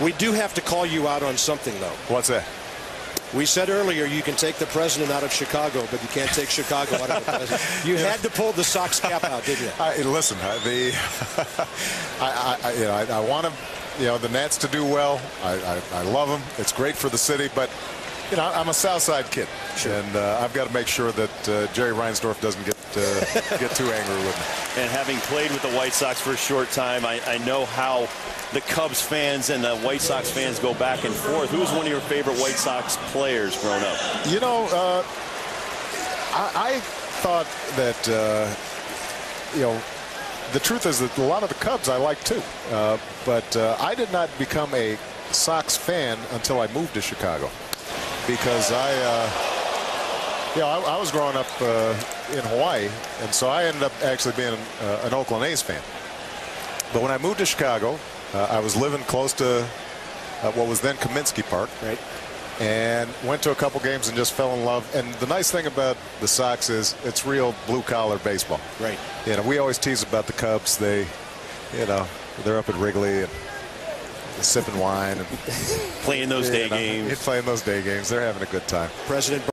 We do have to call you out on something, though. What's that? We said earlier you can take the president out of Chicago, but you can't take Chicago out of the president. You had to pull the Sox cap out, didn't you? I, listen, I, the I, I, you know, I, I want to, you know, the Nats to do well. I, I, I love them. It's great for the city, but you know, I'm a South Side kid, Sure. and uh, I've got to make sure that uh, Jerry Reinsdorf doesn't get uh, get too angry with me. And having played with the White Sox for a short time, I, I know how the Cubs fans and the White Sox fans go back and forth. Who was one of your favorite White Sox players growing up? You know, uh, I, I thought that uh, you know the truth is that a lot of the Cubs I like too, uh, but uh, I did not become a Sox fan until I moved to Chicago because I, uh, you know, I, I was growing up uh, in Hawaii, and so I ended up actually being uh, an Oakland A's fan. But when I moved to Chicago, uh, I was living close to uh, what was then Comiskey Park. Right. And went to a couple games and just fell in love. And the nice thing about the Sox is it's real blue collar baseball. Right. You know, we always tease about the Cubs. They, you know, they're up at Wrigley and sipping wine and Playing those day you know, games. Playing those day games. They're having a good time. President